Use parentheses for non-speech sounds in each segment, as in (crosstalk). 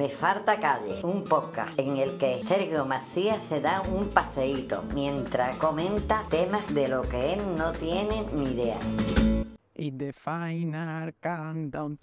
Me falta calle, un podcast en el que Sergio Macías se da un paseíto mientras comenta temas de lo que él no tiene ni idea. Y the final countdown.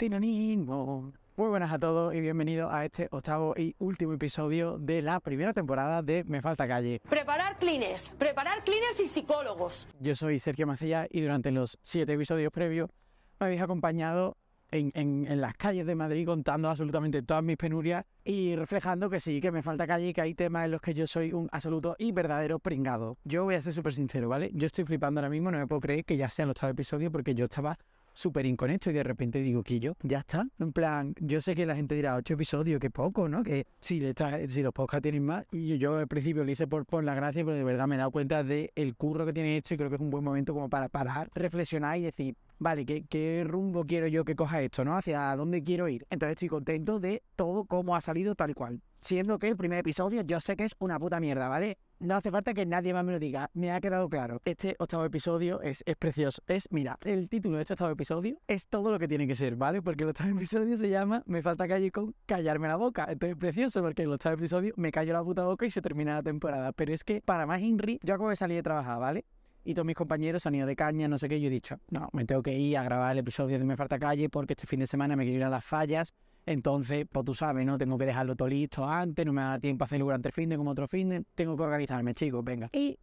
Muy buenas a todos y bienvenidos a este octavo y último episodio de la primera temporada de Me Falta Calle. Preparar clines, preparar clines y psicólogos. Yo soy Sergio Macías y durante los siete episodios previos me habéis acompañado en, en- en las calles de Madrid contando absolutamente todas mis penurias y reflejando que sí, que me falta calle y que hay temas en los que yo soy un absoluto y verdadero pringado. Yo voy a ser súper sincero, ¿vale? Yo estoy flipando ahora mismo, no me puedo creer que ya sea el octavo episodio porque yo estaba súper inconecto y de repente digo que yo, ya está. En plan, yo sé que la gente dirá ocho episodios, que poco, ¿no? Que si, le echa- si los podcasts tienen más. Y yo al principio lo hice por, por la gracia, pero de verdad me he dado cuenta del el curro que tiene esto y creo que es un buen momento como para parar, reflexionar y decir, vale, ¿qué, ¿qué rumbo quiero yo que coja esto, ¿no? ¿Hacia dónde quiero ir? Entonces estoy contento de todo cómo ha salido tal cual. Siendo que el primer episodio yo sé que es una puta mierda, ¿vale? No hace falta que nadie más me lo diga, me ha quedado claro. Este octavo episodio es, es precioso. Es, mira, el título de este octavo episodio es todo lo que tiene que ser, ¿vale? Porque el octavo (laughs) episodio se llama Me falta calle con callarme la boca. Entonces es precioso porque el octavo episodio me callo la puta boca y se termina la temporada. Pero es que, para más Inri, yo acabo de salir de trabajar, ¿vale? Y todos mis compañeros han ido de caña, no sé qué, yo he dicho, no, me tengo que ir a grabar el episodio de Me Falta Calle porque este fin de semana me quiero ir a las fallas, entonces, pues tú sabes, ¿no? Tengo que dejarlo todo listo antes, no me da tiempo a hacerlo durante el fin de como otro fin de, tengo que organizarme, chicos, venga. Y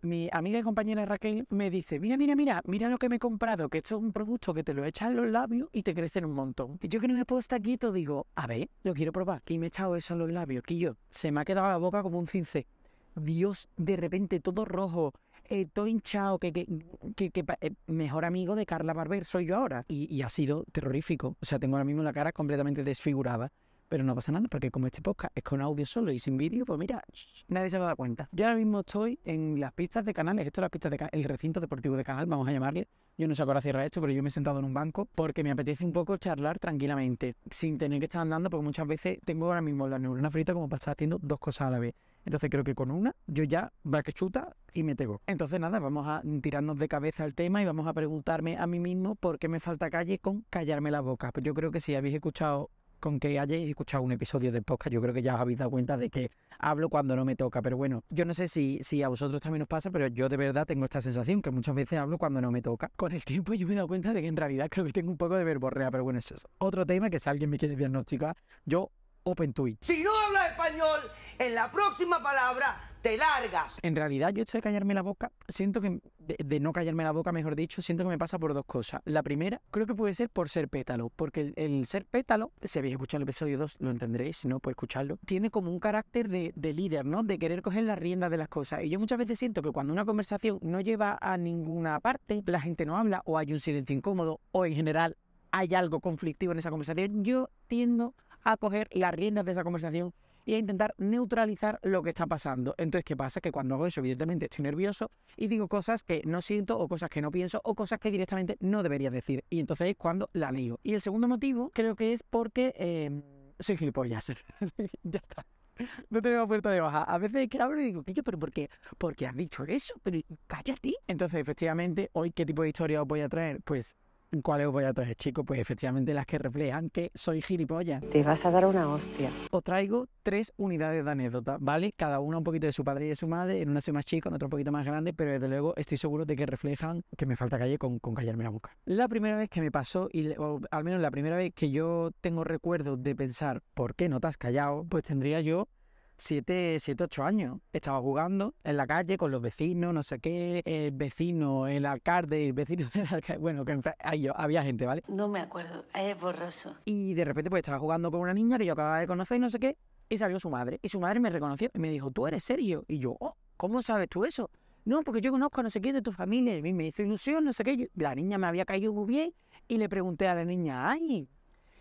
mi amiga y compañera Raquel me dice, mira, mira, mira, mira lo que me he comprado, que esto es un producto que te lo echas en los labios y te crecen un montón. Y yo que no me puedo estar quieto digo, a ver, lo quiero probar. Y me he echado eso en los labios, que yo, se me ha quedado la boca como un cincé. Dios, de repente todo rojo, eh, todo hinchado, que, que, que, eh, mejor amigo de Carla Barber soy yo ahora. Y, y ha sido terrorífico. O sea, tengo ahora mismo la cara completamente desfigurada. Pero no pasa nada, porque como este podcast es con audio solo y sin vídeo, pues mira, nadie se va a dar cuenta. Yo ahora mismo estoy en las pistas de canales, esto es las pistas de el recinto deportivo de canal, vamos a llamarle. Yo no sé a qué hora cierra esto, pero yo me he sentado en un banco porque me apetece un poco charlar tranquilamente, sin tener que estar andando, porque muchas veces tengo ahora mismo la neurona frita como para estar haciendo dos cosas a la vez. Entonces creo que con una yo ya va que chuta y me tengo. Entonces nada, vamos a tirarnos de cabeza el tema y vamos a preguntarme a mí mismo por qué me falta calle con callarme la boca. Pues yo creo que si habéis escuchado, con que hayáis escuchado un episodio de podcast, yo creo que ya os habéis dado cuenta de que hablo cuando no me toca. Pero bueno, yo no sé si, si a vosotros también os pasa, pero yo de verdad tengo esta sensación que muchas veces hablo cuando no me toca. Con el tiempo yo me he dado cuenta de que en realidad creo que tengo un poco de verborrea, pero bueno, eso es otro tema que si alguien me quiere diagnosticar, yo open it. Si no hablas español, en la próxima palabra En realidad, yo esto de callarme la boca, siento que, de, no callarme la boca, mejor dicho, siento que me pasa por dos cosas. La primera, creo que puede ser por ser pétalo, porque el, el ser pétalo, si habéis escuchado el episodio 2, lo entenderéis, si no, pues escucharlo, tiene como un carácter de, de líder, ¿no? De querer coger las riendas de las cosas. Y yo muchas veces siento que cuando una conversación no lleva a ninguna parte, la gente no habla, o hay un silencio incómodo, o en general hay algo conflictivo en esa conversación, yo tiendo a coger las riendas de esa conversación y a intentar neutralizar lo que está pasando. Entonces, ¿qué pasa? Que cuando hago eso, evidentemente estoy nervioso y digo cosas que no siento o cosas que no pienso o cosas que directamente no debería decir. Y entonces es cuando la lío. Y el segundo motivo creo que es porque eh, soy gilipollas. (laughs) ya está. No tenemos puerta de baja. A veces es que hablo y digo, "Pillo, pero ¿por qué? ¿Por qué has dicho eso? Pero cállate. Entonces, efectivamente, hoy, ¿qué tipo de historia os voy a traer? Pues, ¿cuáles os voy a traer, chicos? Pues, efectivamente, las que reflejan que soy gilipollas Te vas a dar una hostia. os traigo tres unidades de anécdota, ¿vale? Cada una un poquito de su padre y de su madre, en una soy más chico, en otra un poquito más grande, pero desde luego estoy seguro de que reflejan que me falta calle con, con callarme la boca. La primera vez que me pasó, y o al menos la primera vez que yo tengo recuerdos de pensar, ¿por qué no te has callado? Pues tendría yo siete, siete, ocho años. Estaba jugando en la calle con los vecinos, no sé qué, el vecino, el alcalde, el vecino (laughs) del alcalde, bueno, que ahí yo, había gente, ¿vale? No me acuerdo, es borroso. Y de repente pues estaba jugando con una niña que yo acababa de conocer y no sé qué. Y salió su madre. Y su madre me reconoció y me dijo, tú eres Sergio. Y yo, oh, ¿cómo sabes tú eso? No, porque yo conozco a no sé qué de tu familia. Y a mí me hizo ilusión, no sé qué. La niña me había caído muy bien. Y le pregunté a la niña, ay,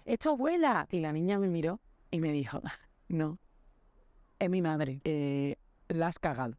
¿es tu abuela? Y la niña me miró y me dijo, (laughs) no, es mi madre. Eh, la has cagado.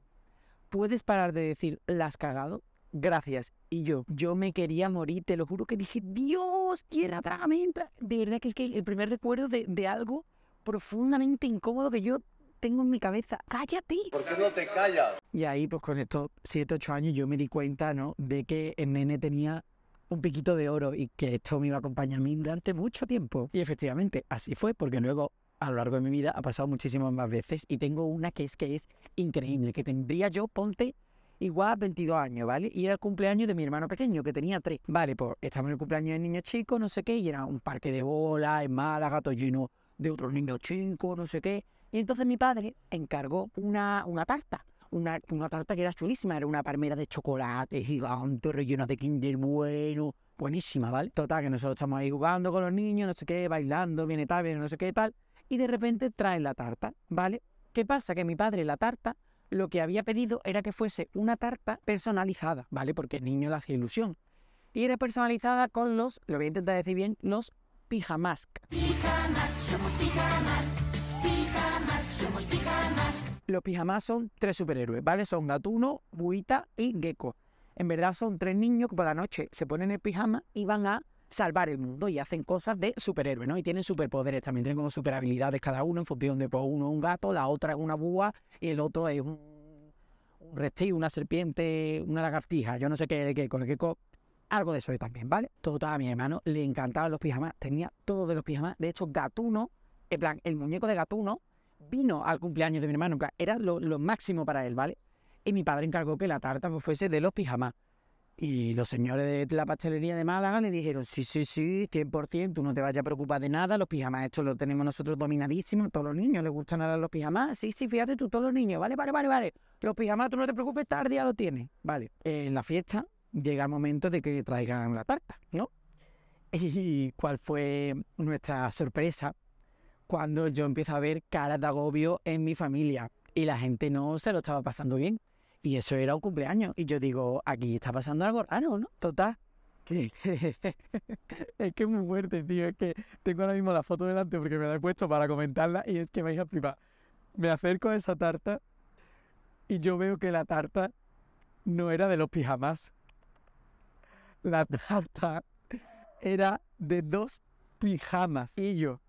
¿Puedes parar de decir, la has cagado? Gracias. Y yo, yo me quería morir, te lo juro que dije, Dios, tierra, trágame. De verdad que es que el primer recuerdo de, de algo profundamente incómodo que yo tengo en mi cabeza. ¡Cállate! ¿Por qué no te callas? Y ahí, pues con estos 7, 8 años, yo me di cuenta, ¿no? De que el nene tenía un piquito de oro y que esto me iba a acompañar a mí durante mucho tiempo. Y efectivamente, así fue, porque luego a lo largo de mi vida ha pasado muchísimas más veces y tengo una que es que es increíble, que tendría yo, ponte, igual 22 años, ¿vale? Y era el cumpleaños de mi hermano pequeño, que tenía 3. Vale, pues estamos en el cumpleaños de niño chico, no sé qué, y era un parque de bolas en Málaga, todo lleno de otros niños chicos, no sé qué. Y entonces mi padre encargó una, una tarta. Una, una tarta que era chulísima, era una palmera de chocolate gigante, rellena de Kinder bueno, buenísima, ¿vale? Total, que nosotros estamos ahí jugando con los niños, no sé qué, bailando, viene tal, viene no sé qué tal, y de repente traen la tarta, ¿vale? ¿Qué pasa? Que mi padre la tarta lo que había pedido era que fuese una tarta personalizada, ¿vale? Porque el niño le hacía ilusión. Y era personalizada con los, lo voy a intentar decir bien, los pijamas. Pijamas, somos pijamas. Pijamas, somos pijamas. Los pijamas son tres superhéroes, ¿vale? Son Gatuno, Buita y Gecko. En verdad son tres niños que por la noche se ponen el pijama y van a salvar el mundo y hacen cosas de superhéroes, ¿no? Y tienen superpoderes, también tienen como super habilidades cada uno en función de, pues uno es un gato, la otra es una búa y el otro es un, reptil, una serpiente, una lagartija, yo no sé qué, qué con el que algo de eso también, ¿vale? Todo, a mi hermano le encantaban los pijamas, tenía todo de los pijamas, de hecho Gatuno, en plan, el muñeco de Gatuno vino al cumpleaños de mi hermano, era lo, máximo para él, ¿vale? Y mi padre encargó que la tarta pues, fuese de los pijamas. Y los señores de la pastelería de Málaga le dijeron, sí, sí, sí, 100%, tú no te vayas a preocupar de nada, los pijamas estos los tenemos nosotros dominadísimos, todos los niños les gustan a los pijamas, sí, sí, fíjate tú, todos los niños, vale, vale, vale, vale, los pijamas tú no te preocupes, tarde ya lo tienes, vale. En la fiesta llega el momento de que traigan la tarta, ¿no? Y cuál fue nuestra sorpresa cuando yo empiezo a ver caras de agobio en mi familia y la gente no se lo estaba pasando bien. Y eso era un cumpleaños. Y yo digo, aquí está pasando algo raro, ¿no? Total. (laughs) es que es muy fuerte, tío. Es que tengo ahora mismo la foto delante porque me la he puesto para comentarla y es que me vais a flipar. Me acerco a esa tarta y yo veo que la tarta no era de los pijamas. La tarta era de dos pijamas. Y yo,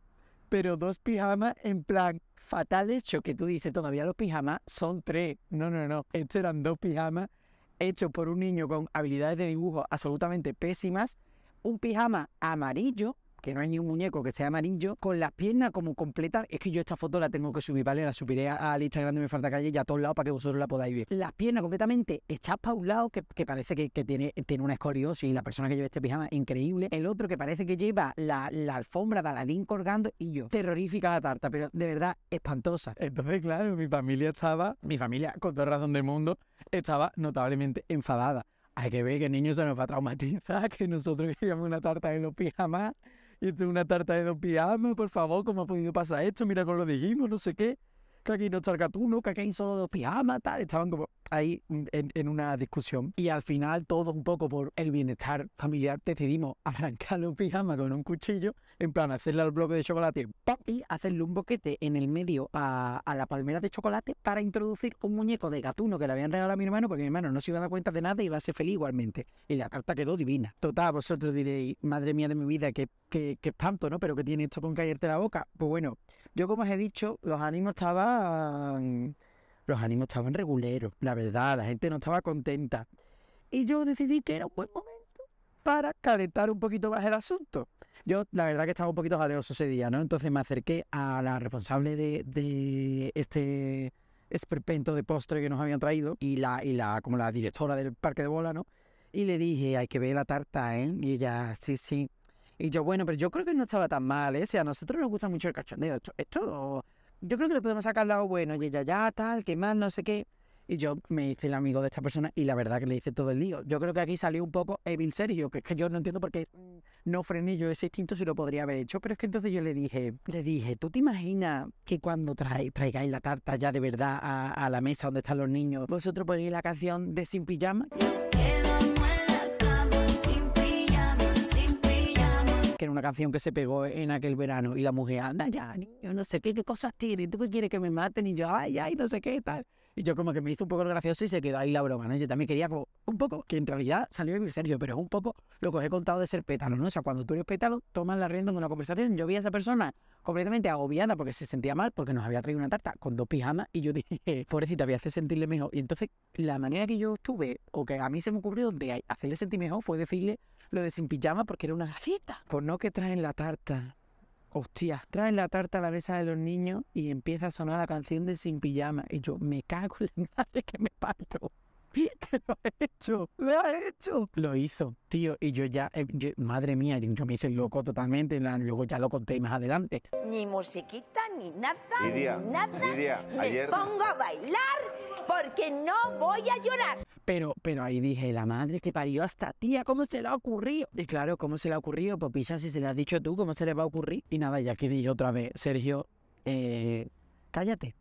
pero dos pijamas en plan fatal hecho, que tú dices, todavía los pijamas son tres. No, no, no. Estos eran dos pijamas hechos por un niño con habilidades de dibujo absolutamente pésimas. Un pijama amarillo que no hay ni un muñeco que sea amarillo, con las piernas como completas. Es que yo esta foto la tengo que subir, ¿vale? La subiré al Instagram de Me Falta Calle y a todos lados para que vosotros la podáis ver. Las piernas completamente hechas para un lado, que, parece que, tiene, tiene una escoriosis y la persona que lleva este pijama, increíble. El otro que parece que lleva la, la alfombra de Aladín colgando y yo. Terrorífica la tarta, pero de verdad espantosa. Entonces, claro, mi familia estaba, mi familia, con toda razón del mundo, estaba notablemente enfadada. Hay que ver que el niño se nos va a traumatizar, (laughs) que nosotros (laughs) queríamos una tarta en los pijamas y esto es una tarta de dos pijamas, por favor, ¿cómo ha podido pasar esto? Mira cómo lo dijimos, no sé qué. Que aquí no está el gatuno, que aquí hay solo dos pijamas, tal. Estaban como ahí en, una discusión. Y al final, todos un poco por el bienestar familiar, decidimos (laughs) arrancar los pijamas con un cuchillo, en plan, hacerle al bloque de chocolate y hacerle un boquete en el medio a, la palmera de chocolate para introducir un muñeco de gatuno que le habían regalado a mi hermano, porque mi hermano no se iba a dar cuenta de nada y iba a ser feliz igualmente. Y la tarta quedó divina. Total, vosotros diréis, madre mía de mi vida, qué, qué, qué espanto, ¿no? Pero que tiene esto con caerte la boca. Pues bueno, yo como os he dicho, los ánimos estaban los ánimos estaban reguleros, la verdad, la gente no estaba contenta. Y yo decidí que era un buen momento para calentar un poquito más el asunto. Yo, la verdad, que estaba un poquito jaleoso ese día, ¿no? Entonces me acerqué a la responsable de, este esperpento de postre que nos habían traído y la, y la, como la directora del parque de bola, ¿no? Y le dije, hay que ver la tarta, ¿eh? Y ella, sí, sí. Y yo, bueno, pero yo creo que no estaba tan mal, ¿eh? O sea, a nosotros nos gusta mucho el cachondeo. Esto, esto yo creo que le podemos sacar lado bueno, y ella ya tal, que más, no sé qué. Y yo me hice el amigo de esta persona y la verdad que le hice todo el lío. Yo creo que aquí salió un poco Evil Sergio, que es que yo no entiendo por qué no frené yo ese instinto si lo podría haber hecho. Pero es que entonces yo le dije, le dije, ¿tú te imaginas que cuando traigáis la tarta ya de verdad a, a, la mesa donde están los niños, vosotros ponéis la canción de Sin Pijama? Que era una canción que se pegó en aquel verano, y la mujer, anda ya, niño, no sé qué, qué cosas tiene, ¿tú qué quieres que me maten? Y yo, ay, ay, no sé qué, tal. Y yo como que me hizo un poco gracioso y se quedó ahí la broma, ¿no? Yo también quería como un poco, que en realidad salió en serio, pero es un poco lo que os he contado de ser pétalo, ¿no? O sea, cuando tú eres pétalo, tomas la rienda en una conversación. Yo vi a esa persona completamente agobiada porque se sentía mal, porque nos había traído una tarta con dos pijamas y yo (laughs) dije, pobrecita, voy a hacer sentirle mejor. Y entonces la manera que yo tuve, o que a mí se me ocurrió de hacerle sentir mejor, fue decirle lo de sin pijama porque era una gacita. Por no que traen la tarta hostia, traen la tarta a la mesa de los niños y empieza a sonar la canción de Sin Pijama. Y yo, me cago en la madre que me parió. (laughs) lo ha hecho, lo ha hecho. Lo hizo, tío, y yo ya, eh, yo- madre mía, yo, me hice loco totalmente, luego ya lo conté más adelante. Ni musiquita, ni nada, Lidia, ni nada. Lidia, Me ayer- pongo a bailar porque no voy a llorar. Pero, pero ahí dije, la madre que parió a esta tía, ¿cómo se le ha ocurrido? Y claro, ¿cómo se le ha ocurrido? Pues si se le has dicho tú, ¿cómo se le va a ocurrir? Y nada, ya que dije otra vez, Sergio, eh, cállate.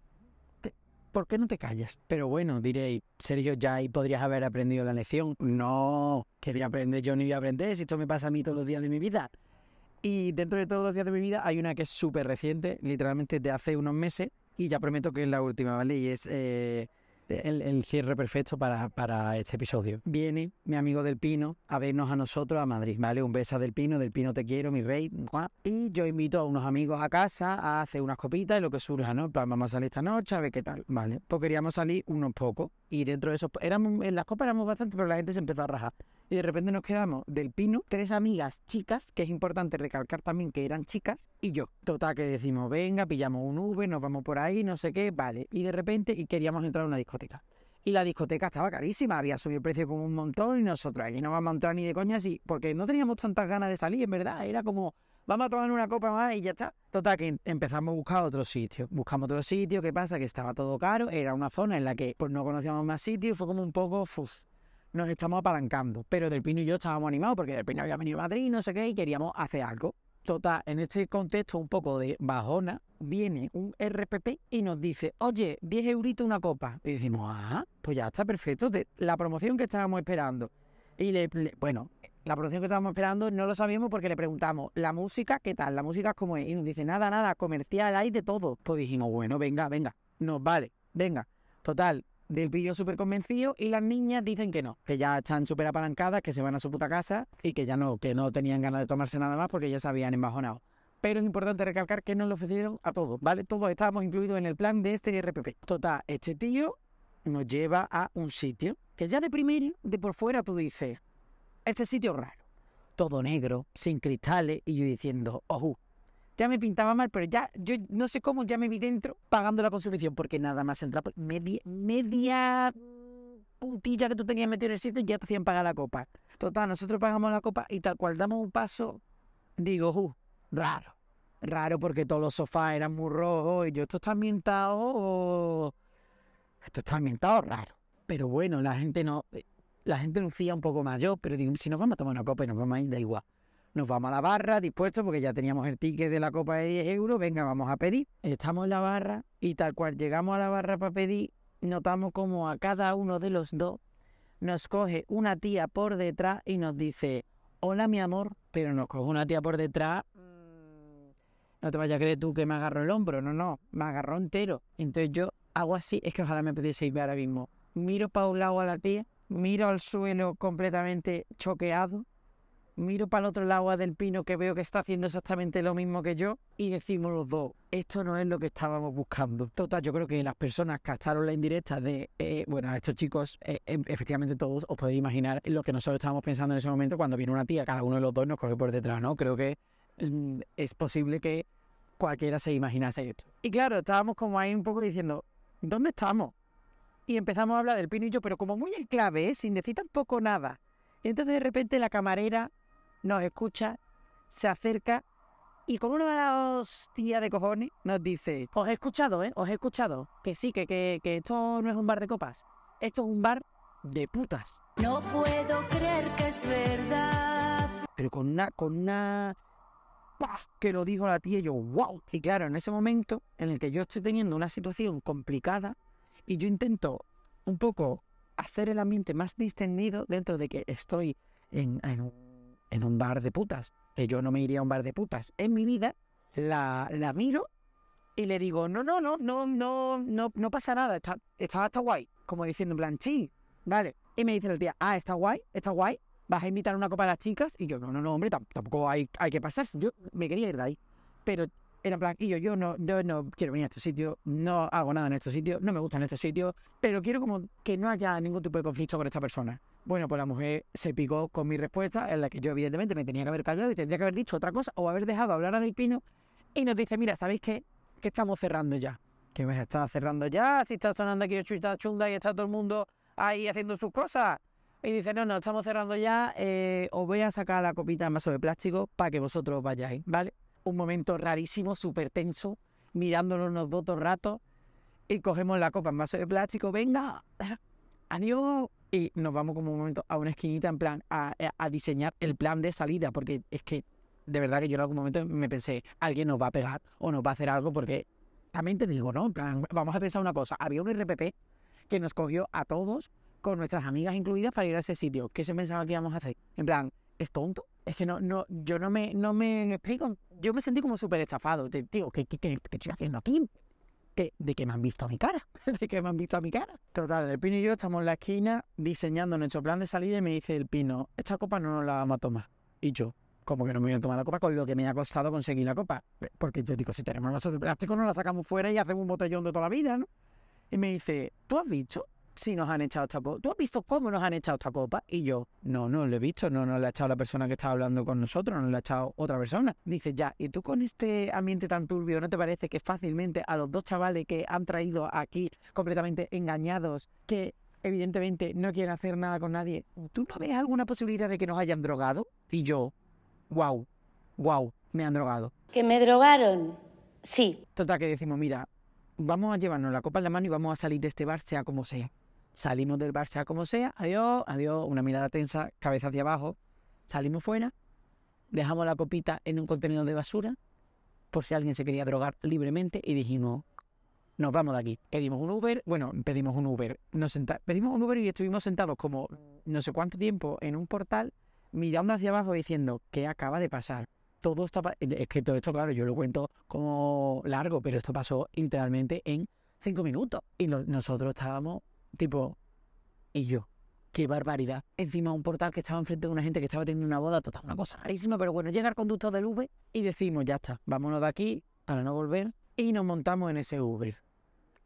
Te- ¿Por qué no te callas? Pero bueno, diréis, Sergio, ya ahí podrías haber aprendido la lección. No, quería aprender, yo no iba a aprender, si esto me pasa a mí todos los días de mi vida. Y dentro de todos los días de mi vida hay una que es súper reciente, literalmente de hace unos meses, y ya prometo que es la última, ¿vale? Y es eh, el, cierre perfecto para, este episodio. Viene mi amigo Del Pino a vernos a nosotros a Madrid, ¿vale? Un beso a Del Pino, Del Pino te quiero, mi rey. Y yo invito a unos amigos a casa a hacer unas copitas y lo que surja, ¿no? Plan, vamos a salir esta noche a ver qué tal, ¿vale? Pues queríamos salir unos pocos y dentro de esos, éramos, en las copas éramos bastante, pero la gente se empezó a rajar. Y de repente nos quedamos del Pino, tres amigas chicas, que es importante recalcar también que eran chicas, y yo. Total, que decimos, venga, pillamos un Uber, nos vamos por ahí, no sé qué, vale. Y de repente, y queríamos entrar a una discoteca. Y la discoteca estaba carísima, había subido el precio como un montón y nosotros aquí no vamos a entrar ni de coña así, porque no teníamos tantas ganas de salir, en verdad. Era como, vamos a tomar una copa más y ya está. Total, que em- empezamos a buscar otro sitio. Buscamos otro sitio, ¿qué pasa? Que estaba todo caro, era una zona en la que pues no conocíamos más sitios fue como un poco, fus, nos estamos apalancando. Pero Del Pino y yo estábamos animados porque Del Pino había venido a Madrid, no sé qué, y queríamos hacer algo. Total, en este contexto un poco de bajona, viene un RPP y nos dice, oye, 10 euritos una copa. Y decimos, ah, pues ya está perfecto, la promoción que estábamos esperando. Y le- bueno, la promoción que estábamos esperando no lo sabíamos porque le preguntamos, ¿la música qué tal? ¿La música cómo es? Y nos dice, nada, nada, comercial, hay de todo. Pues dijimos, bueno, venga, venga, nos vale, venga. Total, del pillo súper convencido y las niñas dicen que no, que ya están súper apalancadas, que se van a su puta casa y que ya no, que no tenían ganas de tomarse nada más porque ya se habían embajonado. Pero es importante recalcar que nos lo ofrecieron a todos, ¿vale? Todos estábamos incluidos en el plan de este RPP. Total, este tío nos lleva a un sitio que ya de primero, de por fuera, tú dices, este sitio raro. Todo negro, sin cristales, y yo diciendo, ojo, ya me pintaba mal, pero ya, yo no sé cómo, ya me vi dentro pagando la consumición, porque nada más entrar, media, media puntilla que tú tenías metido en el sitio, ya te hacían pagar la copa. Total, nosotros pagamos la copa y tal cual damos un paso, digo, uh, raro. Raro porque todos los sofás eran muy rojos y yo, esto está ambientado, o- esto está ambientado raro. Pero bueno, la gente no, eh, la gente lucía un poco yo, pero digo, si nos vamos a tomar una copa y nos vamos a ir, da igual. Nos vamos a la barra, dispuestos, porque ya teníamos el ticket de la copa de 10 euros. Venga, vamos a pedir. Estamos en la barra y tal cual llegamos a la barra para pedir, notamos como a cada uno de los dos nos coge una tía por detrás y nos dice, hola mi amor, pero nos coge una tía por detrás. mm, No te vayas a creer tú que me agarró el hombro, no, no, me agarró entero. Entonces yo hago así, es que ojalá me pudieseis ver ahora mismo. Miro para un lado a la tía, miro al suelo completamente choqueado, miro para el otro lado Del Pino que veo que está haciendo exactamente lo mismo que yo y decimos los dos, esto no es lo que estábamos buscando. Total, yo creo que las personas captaron la indirecta de, eh, bueno, a estos chicos, eh, em- efectivamente todos os podéis imaginar lo que nosotros estábamos pensando en ese momento cuando viene una tía, cada uno de los dos nos coge por detrás, ¿no? Creo que mm, es posible que cualquiera se imaginase esto. Y claro, estábamos como ahí un poco diciendo, ¿dónde estamos? Y empezamos a hablar del Pino y yo, pero como muy en clave, ¿eh? sin decir tampoco nada. Y entonces de repente la camarera nos escucha, se acerca y con una hostia de cojones nos dice, os he escuchado, ¿eh? Os he escuchado. Que sí, que, que, que esto no es un bar de copas. Esto es un bar de putas. No puedo creer que es verdad. Pero con una, con una... ¡Pah! Que lo dijo la tía y yo, wow. Y claro, en ese momento en el que yo estoy teniendo una situación complicada y yo intento un poco hacer el ambiente más distendido dentro de que estoy en, en un, en un bar de putas, que yo no me iría a un bar de putas en mi vida, la, la miro y le digo, no, no, no, no, no, no, no pasa nada, está, está, está guay. Como diciendo, en plan, chill, vale. Y me dice la tía, ah, está guay, está guay, vas a invitar una copa a las chicas. Y yo, no, no, no, hombre, tam- tampoco hay, hay que pasarse. Yo me quería ir de ahí. Pero era en plan, y yo, yo no, yo no quiero venir a este sitio, no hago nada en este sitio, no me gusta en este sitio, pero quiero como que no haya ningún tipo de conflicto con esta persona. Bueno, pues la mujer se picó con mi respuesta, en la que yo evidentemente me tenía que haber callado y tendría que haber dicho otra cosa o haber dejado hablar a Del Pino Y nos dice, mira, ¿sabéis qué? Que estamos cerrando ya. Que me está cerrando ya, si está sonando aquí chuta chunda y está todo el mundo ahí haciendo sus cosas. Y dice, no, no, estamos cerrando ya, eh, os voy a sacar la copita en vaso de plástico para que vosotros vayáis, ¿vale? Un momento rarísimo, súper tenso, mirándonos los dos rato, y cogemos la copa en vaso de plástico, venga, adiós. Y nos vamos como un momento a una esquinita en plan a, a diseñar el plan de salida, porque es que de verdad que yo en algún momento me pensé, alguien nos va a pegar o nos va a hacer algo, porque también te digo, ¿no? En plan, vamos a pensar una cosa, había un RPP que nos cogió a todos con nuestras amigas incluidas para ir a ese sitio. ¿Qué se pensaba que íbamos a hacer? En plan, ¿es tonto? Es que no, no, yo no me, no me explico. Yo me sentí como súper estafado. Digo, ¿qué, qué, qué, estoy haciendo aquí? ¿Qué, ¿De qué me han visto a mi cara? (laughs) ¿De qué me han visto a mi cara? Total, el Pino y yo estamos en la esquina diseñando nuestro plan de salida y me dice el Pino, esta copa no nos la vamos a tomar. Y yo, como que no me voy a tomar la copa con lo que me ha costado conseguir la copa. Porque yo digo, si tenemos vasos de plástico, no la sacamos fuera y hacemos un botellón de toda la vida, ¿no? Y me dice, ¿tú has visto si nos han echado esta copa? ¿Tú has visto cómo nos han echado esta copa? Y yo, no, no lo he visto, no nos la ha echado la persona que estaba hablando con nosotros, nos la ha echado otra persona. Dice, ya, ¿y tú con este ambiente tan turbio, no te parece que fácilmente a los dos chavales que han traído aquí completamente engañados, que evidentemente no quieren hacer nada con nadie, ¿tú no ves alguna posibilidad de que nos hayan drogado? Y yo, wow, wow, me han drogado. ¿Que me drogaron? Sí. Total, que decimos, mira, vamos a llevarnos la copa en la mano y vamos a salir de este bar sea como sea. Salimos del bar sea como sea, adiós, adiós, una mirada tensa, cabeza hacia abajo, salimos fuera, dejamos la copita en un contenedor de basura, por si alguien se quería drogar libremente, y dijimos, nos vamos de aquí. Pedimos un Uber, bueno, pedimos un Uber, nos senta pedimos un Uber y estuvimos sentados como no sé cuánto tiempo en un portal mirando hacia abajo diciendo, ¿qué acaba de pasar? Todo está... Es que todo esto, claro, yo lo cuento como largo, pero esto pasó literalmente en cinco minutos. Y nosotros estábamos tipo... Y yo, qué barbaridad. Encima un portal que estaba enfrente de una gente que estaba teniendo una boda, total, una cosa rarísima, pero bueno, llega el conductor del Uber y decimos, ya está, vámonos de aquí para no volver y nos montamos en ese Uber.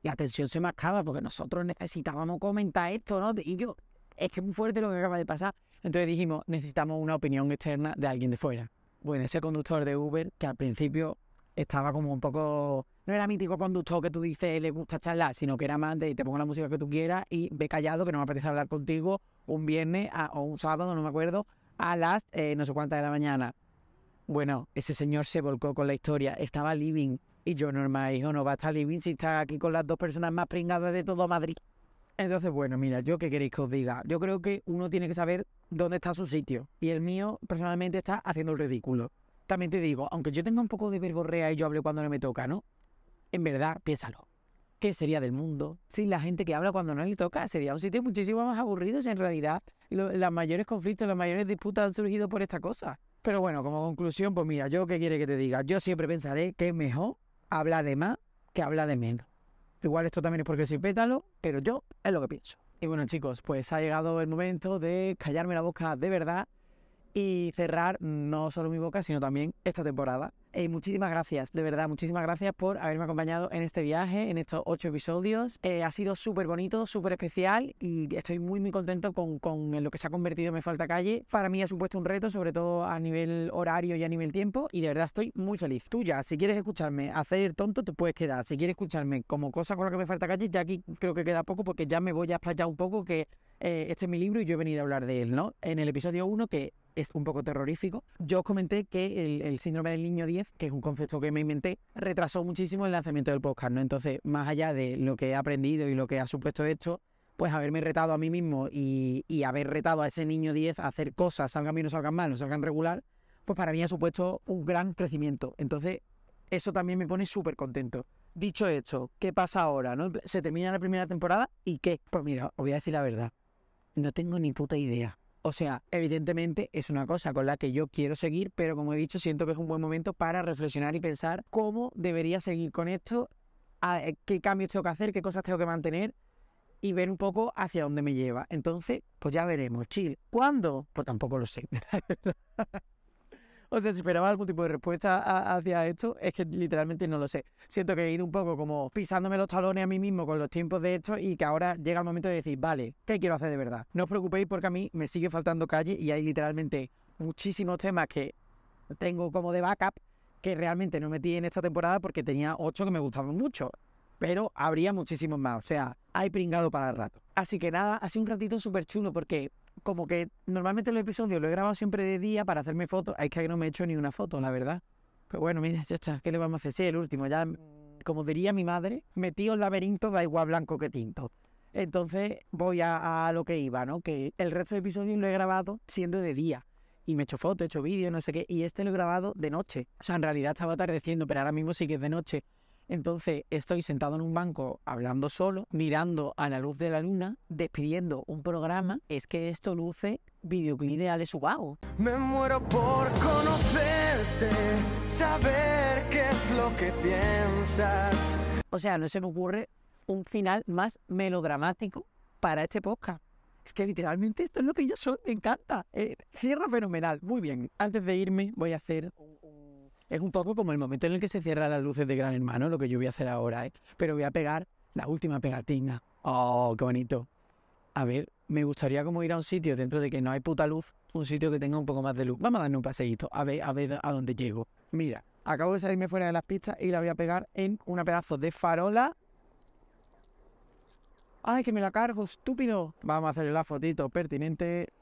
La tensión se me acaba porque nosotros necesitábamos comentar esto, ¿no? Y yo, es que es muy fuerte lo que acaba de pasar. Entonces dijimos, necesitamos una opinión externa de alguien de fuera. Bueno, ese conductor de Uber, que al principio estaba como un poco... No era mítico conductor que tú dices le gusta charlar, sino que era más de te pongo la música que tú quieras y ve callado que no me apetece hablar contigo un viernes o un sábado, no me acuerdo, a las eh, no sé cuántas de la mañana. Bueno, ese señor se volcó con la historia, estaba living y yo normal, hijo, no va a estar living si está aquí con las dos personas más pringadas de todo Madrid. Entonces, bueno, mira, yo qué queréis que os diga. Yo creo que uno tiene que saber dónde está su sitio. Y el mío, personalmente, está haciendo el ridículo. También te digo, aunque yo tenga un poco de verborrea y yo hable cuando no me toca, ¿no? En verdad, piénsalo. ¿Qué sería del mundo sin la gente que habla cuando no le toca? Sería un sitio muchísimo más aburrido si en realidad los mayores conflictos, las mayores disputas han surgido por esta cosa. Pero bueno, como conclusión, pues mira, yo qué quiere que te diga. Yo siempre pensaré que es mejor hablar de más que hablar de menos. Igual esto también es porque soy pétalo, pero yo es lo que pienso. Y bueno chicos, pues ha llegado el momento de callarme la boca de verdad y cerrar no solo mi boca, sino también esta temporada. Eh, muchísimas gracias, de verdad, muchísimas gracias por haberme acompañado en este viaje, en estos ocho episodios. Eh, ha sido súper bonito, súper especial y estoy muy, muy contento con, con, lo que se ha convertido Me Falta Calle. Para mí ha supuesto un reto, sobre todo a nivel horario y a nivel tiempo, y de verdad estoy muy feliz. Tú ya, si quieres escucharme hacer tonto, te puedes quedar. Si quieres escucharme como cosa con la que me falta calle, ya aquí creo que queda poco porque ya me voy a explayar un poco que eh, este es mi libro y yo he venido a hablar de él, ¿no? En el episodio 1, que es un poco terrorífico. Yo os comenté que el, síndrome del niño 10, que es un concepto que me inventé, retrasó muchísimo el lanzamiento del podcast, ¿no? Entonces, más allá de lo que he aprendido y lo que ha supuesto esto, pues haberme retado a mí mismo y, haber retado a ese niño 10 a hacer cosas, salgan bien o salgan mal, o salgan regular, pues para mí ha supuesto un gran crecimiento. Entonces, eso también me pone súper contento. Dicho esto, ¿qué pasa ahora? ¿no? Se termina la primera temporada y ¿qué? Pues mira, os voy a decir la verdad. No tengo ni puta idea. O sea, evidentemente es una cosa con la que yo quiero seguir, pero como he dicho, siento que es un buen momento para reflexionar y pensar cómo debería seguir con esto, eh, qué cambios tengo que hacer, qué cosas tengo que mantener y ver un poco hacia dónde me lleva. Entonces, pues ya veremos. Chill. ¿Cuándo? Pues tampoco lo sé. (laughs) O sea, si esperaba algún tipo de respuesta hacia esto, es que literalmente no lo sé. Siento que he ido un poco como pisándome los talones a mí mismo con los tiempos de esto y que ahora llega el momento de decir, vale, ¿qué quiero hacer de verdad? No os preocupéis porque a mí me sigue faltando calle y hay literalmente muchísimos temas que tengo como de backup que realmente no metí en esta temporada porque tenía ocho que me gustaban mucho. Pero habría muchísimos más, o sea, hay pringado para el rato. Así que nada, ha sido un ratito súper chulo porque como que normalmente los episodios lo he grabado siempre de día para hacerme fotos. Es que no me he hecho ni una foto, la verdad. Pero bueno, mira, ya está. ¿Qué le vamos a hacer? Sí, el último. Ya, como diría mi madre, metido en laberinto da igual blanco que tinto. Entonces voy a, a, lo que iba, ¿no? Que el resto de episodios lo he grabado siendo de día. Y me he hecho fotos, he hecho vídeos, no sé qué. Y este lo he grabado de noche. O sea, en realidad estaba atardeciendo, pero ahora mismo sí que es de noche. Entonces estoy sentado en un banco hablando solo, mirando a la luz de la luna, despidiendo un programa. Es que esto luce videoclip de Ale Subago. Me muero por conocerte, saber qué es lo que piensas. O sea, no se me ocurre un final más melodramático para este podcast. Es que literalmente esto es lo que yo soy, me encanta. Eh, cierra fenomenal. Muy bien, antes de irme voy a hacer un, un... Es un poco como el momento en el que se cierran las luces de Gran Hermano, lo que yo voy a hacer ahora, ¿eh? Pero voy a pegar la última pegatina. Oh, qué bonito. A ver, me gustaría como ir a un sitio dentro de que no hay puta luz, un sitio que tenga un poco más de luz. Vamos a darnos un paseíto, a ver, a ver a dónde llego. Mira, acabo de salirme fuera de las pistas y la voy a pegar en una pedazo de farola ¡Ay, que me la cargo, estúpido! Vamos a hacerle la fotito pertinente.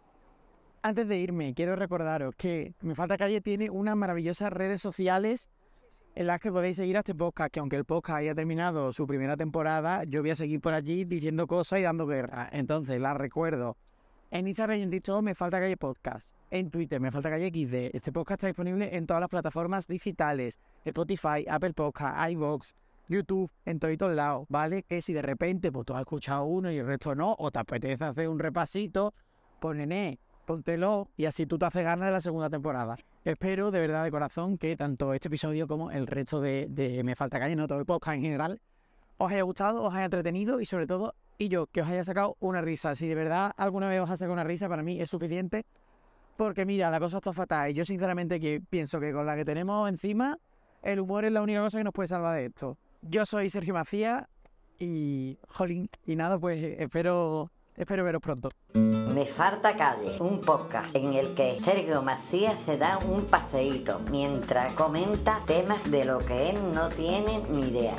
Antes de irme, quiero recordaros que Me Falta Calle tiene unas maravillosas redes sociales en las que podéis seguir a este podcast, que aunque el podcast haya terminado su primera temporada, yo voy a seguir por allí diciendo cosas y dando guerra. Entonces, las recuerdo. En Instagram y en TikTok Me Falta Calle Podcast. En Twitter Me Falta Calle XD. Este podcast está disponible en todas las plataformas digitales. Spotify, Apple Podcast, iVoox, YouTube, en todos lados, ¿vale? Que si de repente pues tú has escuchado uno y el resto no, o te apetece hacer un repasito, pues póntelo y así tú te haces ganas de la segunda temporada. Espero de verdad de corazón que tanto este episodio como el resto de, Me Falta Calle, no todo el podcast en general, os haya gustado, os haya entretenido y sobre todo, y yo, que os haya sacado una risa. Si de verdad alguna vez os ha sacado una risa, para mí es suficiente. Porque mira, la cosa está fatal. Y yo sinceramente que pienso que con la que tenemos encima, el humor es la única cosa que nos puede salvar de esto. Yo soy Sergio Macías y, jolín, y nada, pues espero, espero veros pronto. Me falta calle, un podcast en el que Sergio Macías se da un paseíto mientras comenta temas de lo que él no tiene ni idea.